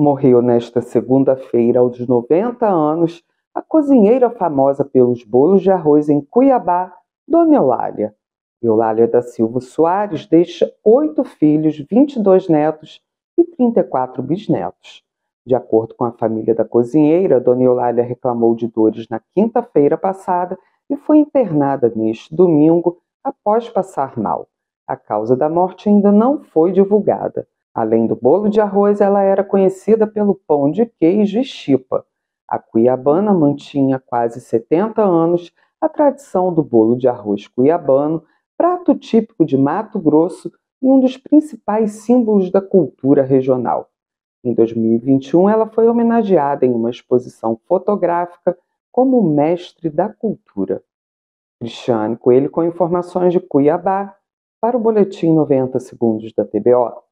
Morreu nesta segunda-feira, aos 90 anos, a cozinheira famosa pelos bolos de arroz em Cuiabá, Dona Eulália. Eulália da Silva Soares deixa oito filhos, 22 netos e 34 bisnetos. De acordo com a família da cozinheira, Dona Eulália reclamou de dores na quinta-feira passada e foi internada neste domingo após passar mal. A causa da morte ainda não foi divulgada. Além do bolo de arroz, ela era conhecida pelo pão de queijo e chipa. A cuiabana mantinha quase 70 anos a tradição do bolo de arroz cuiabano, prato típico de Mato Grosso e um dos principais símbolos da cultura regional. Em 2021, ela foi homenageada em uma exposição fotográfica como mestre da cultura. Cristiane Coelho com informações de Cuiabá para o Boletim 90 Segundos da TBO.